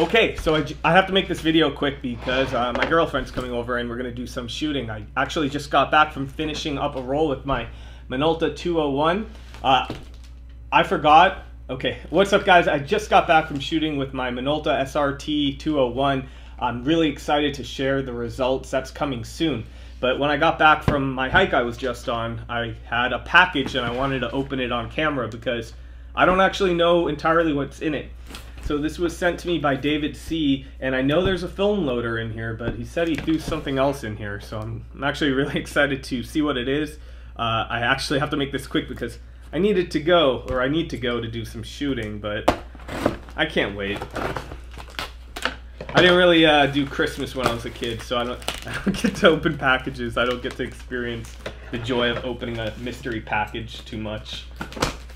Okay, so I have to make this video quick because uh, my girlfriend's coming over and we're going to do some shooting. I actually just got back from finishing up a roll with my Minolta 201. Uh, I forgot. Okay, what's up, guys? I just got back from shooting with my Minolta SRT 201. I'm really excited to share the results. That's coming soon. But when I got back from my hike I was just on, I had a package and I wanted to open it on camera because I don't actually know entirely what's in it. So this was sent to me by David C. And I know there's a film loader in here, but he said he threw something else in here. So I'm, I'm actually really excited to see what it is. Uh, I actually have to make this quick because I needed to go, or I need to go to do some shooting, but I can't wait. I didn't really uh, do Christmas when I was a kid, so I don't, I don't get to open packages. I don't get to experience the joy of opening a mystery package too much.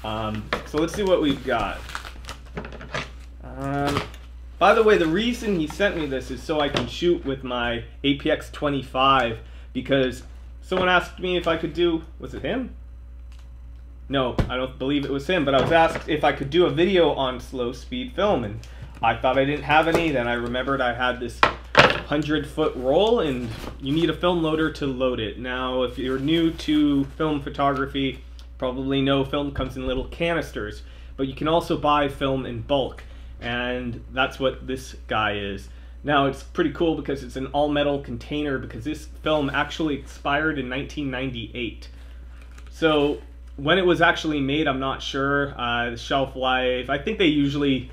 Um, so let's see what we've got. Um, by the way, the reason he sent me this is so I can shoot with my APX 25 because someone asked me if I could do, was it him? No, I don't believe it was him, but I was asked if I could do a video on slow speed film and I thought I didn't have any. Then I remembered I had this 100 foot roll and you need a film loader to load it. Now, if you're new to film photography, probably know film comes in little canisters, but you can also buy film in bulk and that's what this guy is. Now it's pretty cool because it's an all metal container because this film actually expired in 1998. So when it was actually made, I'm not sure. Uh, the shelf life, I think they usually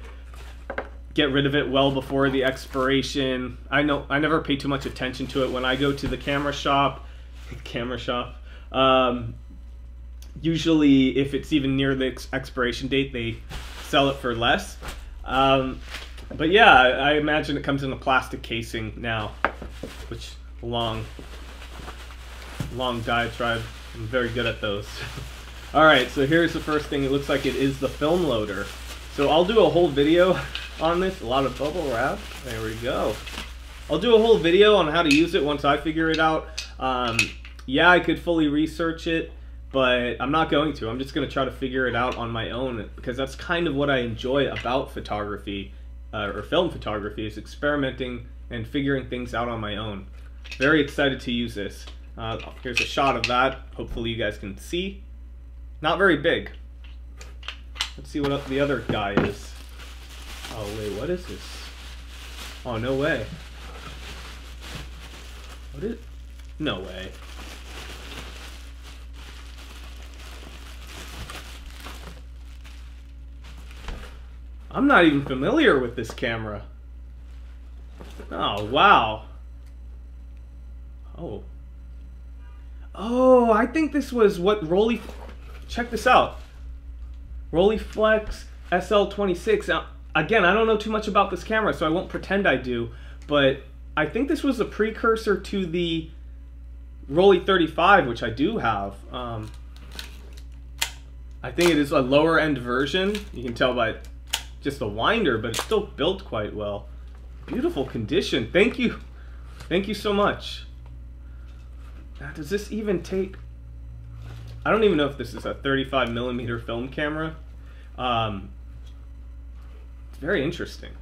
get rid of it well before the expiration. I know I never pay too much attention to it when I go to the camera shop. camera shop. Um, usually, if it's even near the ex- expiration date, they sell it for less. Um, but yeah, I, I imagine it comes in a plastic casing now, which long, long diatribe. I'm very good at those. All right, so here's the first thing. It looks like it is the film loader. So I'll do a whole video on this. A lot of bubble wrap. There we go. I'll do a whole video on how to use it once I figure it out. Um, yeah, I could fully research it, but I'm not going to. I'm just going to try to figure it out on my own because that's kind of what I enjoy about photography uh, or film photography is experimenting and figuring things out on my own. Very excited to use this. Uh, here's a shot of that. Hopefully you guys can see. Not very big. Let's see what the other guy is. Oh wait, what is this? Oh no way. What is? No way. I'm not even familiar with this camera. Oh, wow. Oh. Oh, I think this was what Rolly... Check this out. Rolleiflex SL26. Now, again, I don't know too much about this camera, so I won't pretend I do, but I think this was a precursor to the Rollei 35, which I do have. Um, I think it is a lower end version. You can tell by just a winder, but it's still built quite well. Beautiful condition. Thank you. Thank you so much. Now, does this even take... I don't even know if this is a 35 millimeter film camera. Um, it's very interesting.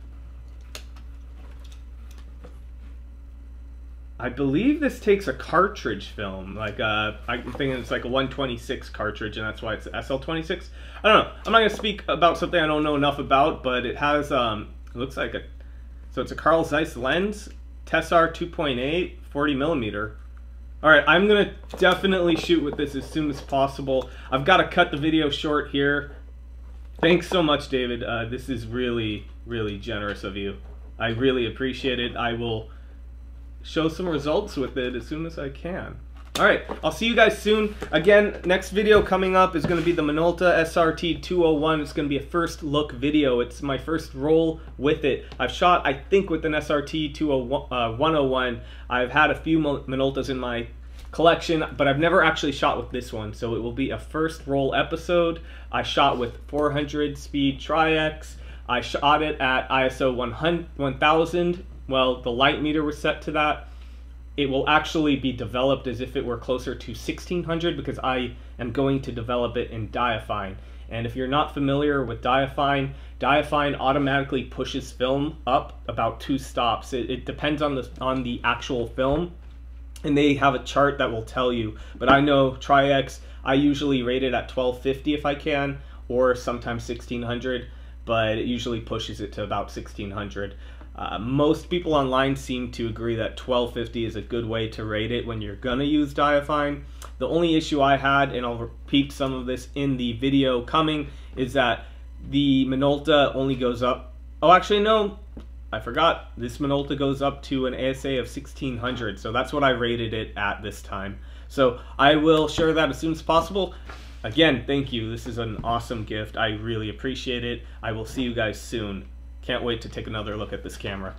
I believe this takes a cartridge film, like uh, I'm thinking it's like a 126 cartridge, and that's why it's SL26. I don't know. I'm not gonna speak about something I don't know enough about, but it has um, it looks like a, so it's a Carl Zeiss lens, Tessar 2.8, 40 millimeter. All right, I'm gonna definitely shoot with this as soon as possible. I've got to cut the video short here. Thanks so much, David. Uh, this is really, really generous of you. I really appreciate it. I will show some results with it as soon as I can. All right, I'll see you guys soon. Again, next video coming up is going to be the Minolta SRT 201. It's going to be a first look video. It's my first roll with it. I've shot, I think, with an SRT 201, uh, 101. I've had a few Minoltas in my collection, but I've never actually shot with this one, so it will be a first roll episode. I shot with 400 speed Tri-X. I shot it at ISO 100, 1000 well, the light meter was set to that. It will actually be developed as if it were closer to 1600 because I am going to develop it in Diafine. And if you're not familiar with diaphine, Diafine automatically pushes film up about two stops. It, it depends on the on the actual film, and they have a chart that will tell you. But I know Tri-X, I usually rate it at 1250 if I can, or sometimes 1600, but it usually pushes it to about 1600. Uh, most people online seem to agree that 1250 is a good way to rate it when you're gonna use Diafine. The only issue I had, and I'll repeat some of this in the video coming, is that the Minolta only goes up. Oh, actually, no, I forgot. This Minolta goes up to an ASA of 1600, so that's what I rated it at this time. So I will share that as soon as possible. Again, thank you. This is an awesome gift. I really appreciate it. I will see you guys soon. Can't wait to take another look at this camera.